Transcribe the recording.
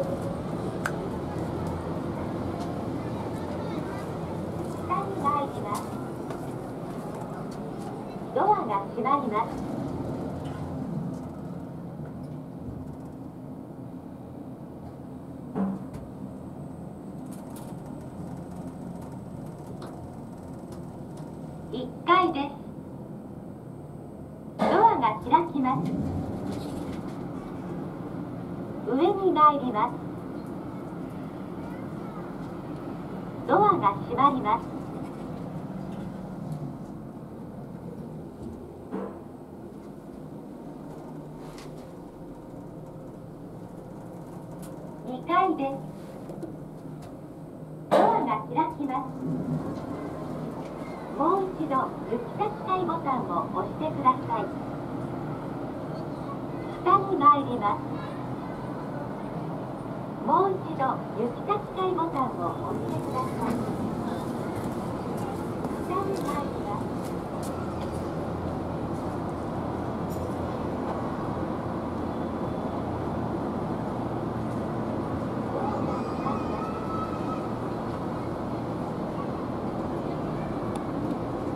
下に参りますドアが閉まります1階です。ドアが開きます。上に参ります。ドアが閉まります。2階です。ドアが開きます。もう一度抜き差し階ボタンを押してください。下に参ります。もう一度行き先会ボタンを押してください。